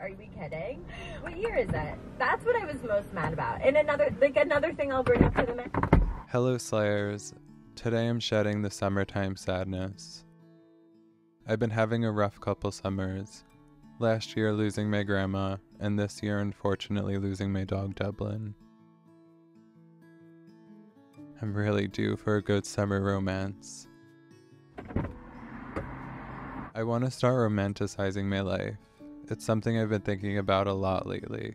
are we kidding? What year is it? That's what I was most mad about. And another, like another thing I'll bring up to the men. Hello, Slayers. Today I'm shedding the summertime sadness. I've been having a rough couple summers. Last year, losing my grandma, and this year, unfortunately, losing my dog Dublin. I'm really due for a good summer romance. I want to start romanticizing my life. It's something I've been thinking about a lot lately.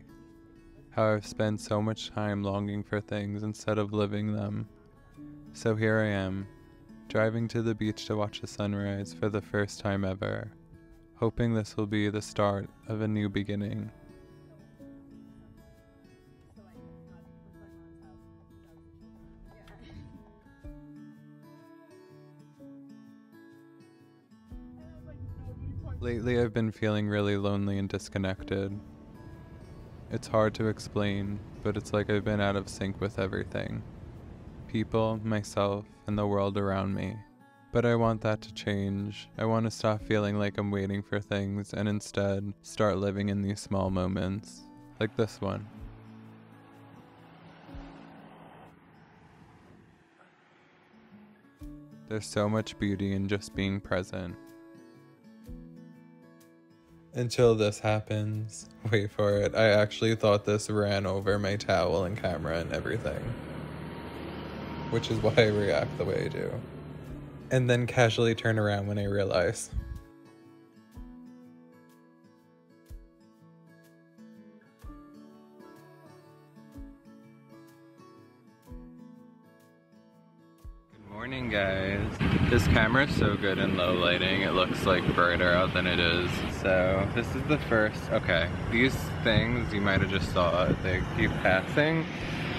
How I've spent so much time longing for things instead of living them. So here I am, driving to the beach to watch the sunrise for the first time ever, hoping this will be the start of a new beginning. Lately, I've been feeling really lonely and disconnected. It's hard to explain, but it's like I've been out of sync with everything people, myself, and the world around me. But I want that to change. I want to stop feeling like I'm waiting for things and instead start living in these small moments, like this one. There's so much beauty in just being present. Until this happens. Wait for it. I actually thought this ran over my towel and camera and everything. Which is why I react the way I do. And then casually turn around when I realize. Morning, guys. This camera is so good in low lighting, it looks like brighter out than it is. So, this is the first. Okay, these things you might have just saw, they keep passing.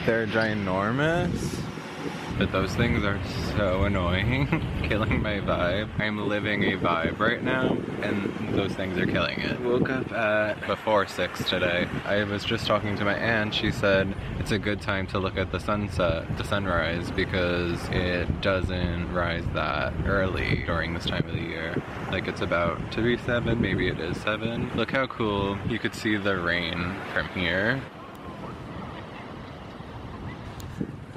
They're ginormous but those things are so annoying, killing my vibe. I'm living a vibe right now, and those things are killing it. Woke up at before 6 today. I was just talking to my aunt, she said it's a good time to look at the sunset, the sunrise, because it doesn't rise that early during this time of the year. Like it's about to be 7, maybe it is 7. Look how cool you could see the rain from here.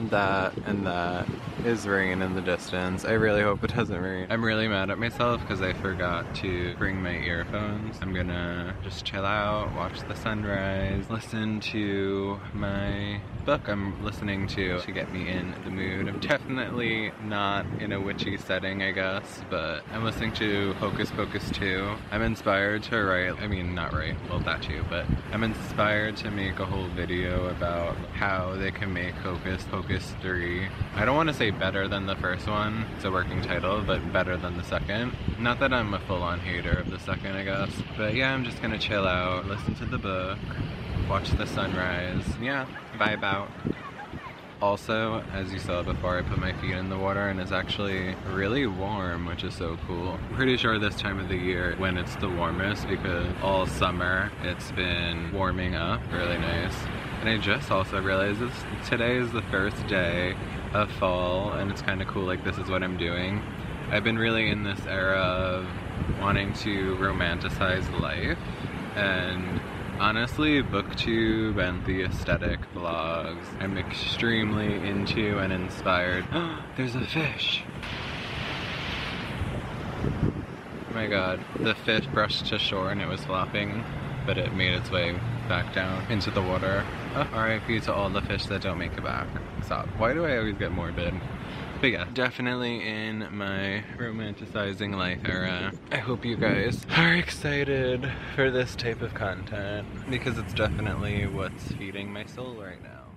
That and that is rain in the distance. I really hope it doesn't rain. I'm really mad at myself because I forgot to bring my earphones. I'm gonna just chill out, watch the sunrise, listen to my book I'm listening to to get me in the mood. I'm definitely not in a witchy setting, I guess, but I'm listening to Hocus Pocus 2. I'm inspired to write, I mean, not write, well, that too, but I'm inspired to make a whole video about how they can make Hocus Pocus 3. I don't want to say better than the first one, it's a working title, but better than the second. Not that I'm a full on hater of the second, I guess, but yeah, I'm just gonna chill out, listen to the book, watch the sunrise. Yeah, vibe out. Also, as you saw before, I put my feet in the water and it's actually really warm, which is so cool. Pretty sure this time of the year when it's the warmest because all summer it's been warming up really nice. And I just also realized this, today is the first day of fall and it's kind of cool like this is what I'm doing. I've been really in this era of wanting to romanticize life and Honestly, booktube and the aesthetic vlogs I'm extremely into and inspired. There's a fish! Oh my god, the fish brushed to shore and it was flopping, but it made its way back down into the water. RIP to all the fish that don't make it back. Stop. Why do I always get morbid? But yeah, definitely in my romanticizing life era. I hope you guys are excited for this type of content because it's definitely what's feeding my soul right now.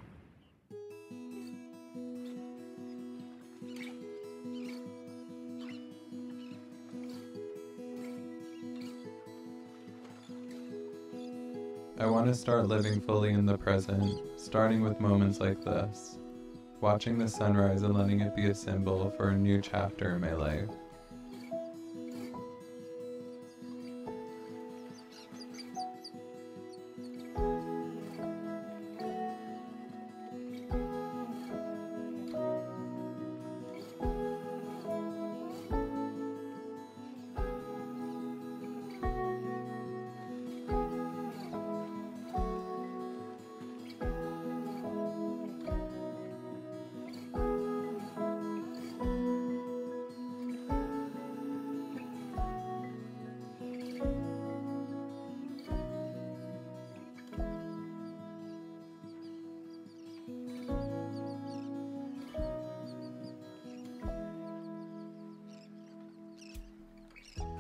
I want to start living fully in the present, starting with moments like this watching the sunrise and letting it be a symbol for a new chapter in my life.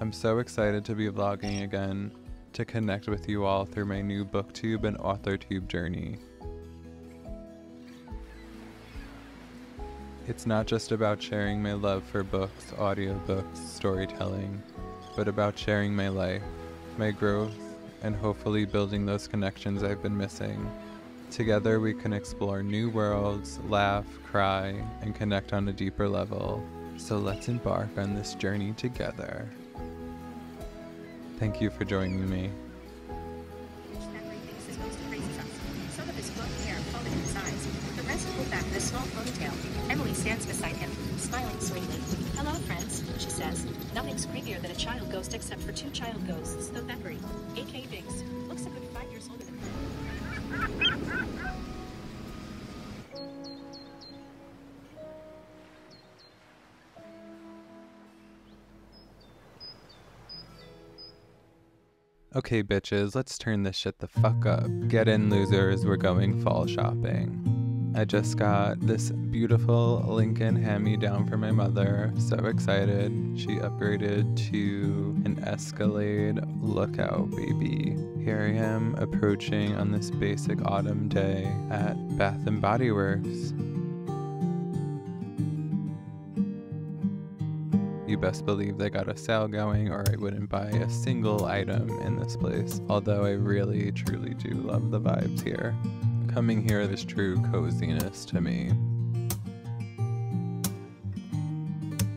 I'm so excited to be vlogging again, to connect with you all through my new booktube and authortube journey. It's not just about sharing my love for books, audiobooks, storytelling, but about sharing my life, my growth, and hopefully building those connections I've been missing. Together, we can explore new worlds, laugh, cry, and connect on a deeper level. So let's embark on this journey together. Thank you for joining me. Emily stands beside him, smiling sweetly. Hello, friends, she says. Nothing's creepier than a child ghost except for two child ghosts, the Thackery, aka Binx. Okay, bitches, let's turn this shit the fuck up. Get in, losers, we're going fall shopping. I just got this beautiful Lincoln hand me down for my mother. So excited. She upgraded to an Escalade. Look out, baby. Here I am approaching on this basic autumn day at Bath and Body Works. You best believe they got a sale going, or I wouldn't buy a single item in this place. Although I really, truly do love the vibes here. Coming here is true coziness to me.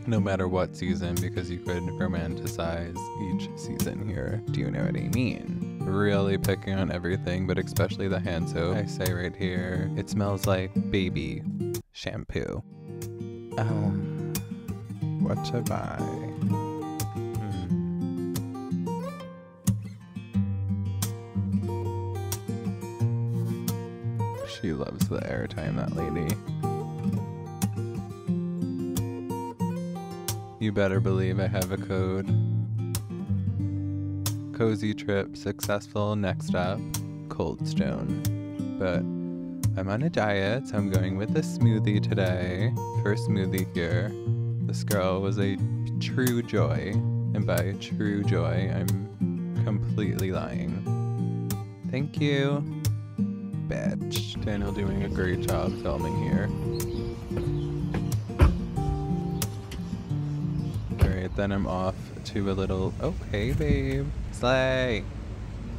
No matter what season, because you could romanticize each season here. Do you know what I mean? Really picking on everything, but especially the hand soap. I say right here, it smells like baby shampoo. Um, what to buy. She loves the airtime, that lady. You better believe I have a code. Cozy trip successful. Next up, Cold Stone. But I'm on a diet, so I'm going with a smoothie today. First smoothie here. This girl was a true joy, and by true joy, I'm completely lying. Thank you, bitch. Daniel doing a great job filming here. Alright, then I'm off to a little. Okay, babe. Slay!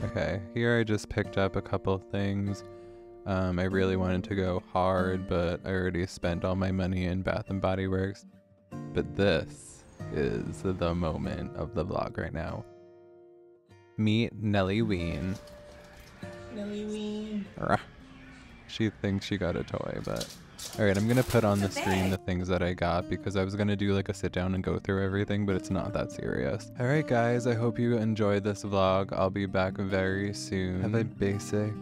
Okay, here I just picked up a couple things. Um, I really wanted to go hard, but I already spent all my money in Bath and Body Works. But this is the moment of the vlog right now. Meet Nelly Ween. Nelly Ween. She thinks she got a toy, but alright, I'm gonna put on the screen the things that I got because I was gonna do like a sit down and go through everything, but it's not that serious. Alright, guys, I hope you enjoyed this vlog. I'll be back very soon. Have a basic,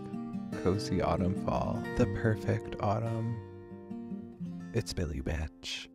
cozy autumn fall. The perfect autumn. It's Billy Bitch.